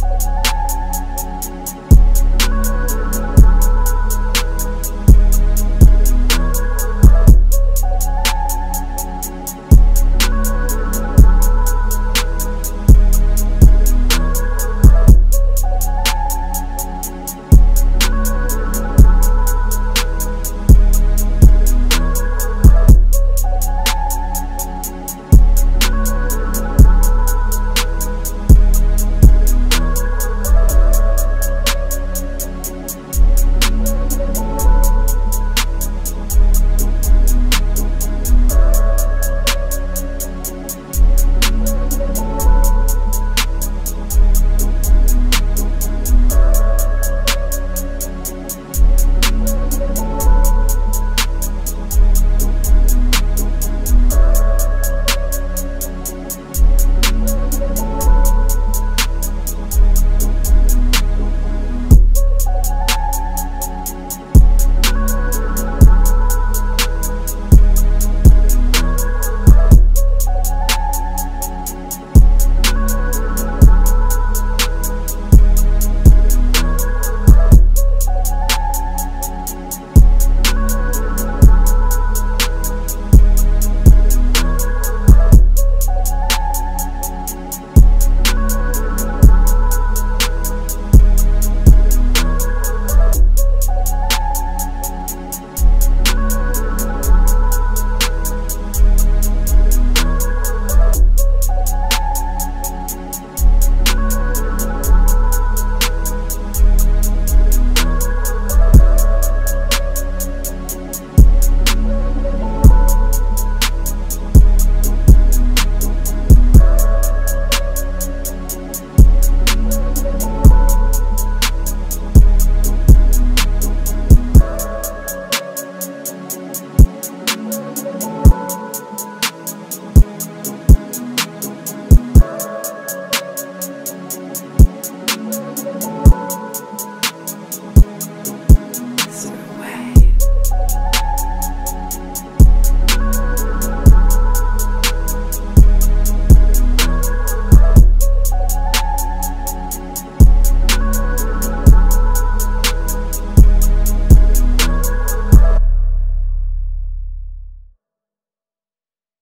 Bye.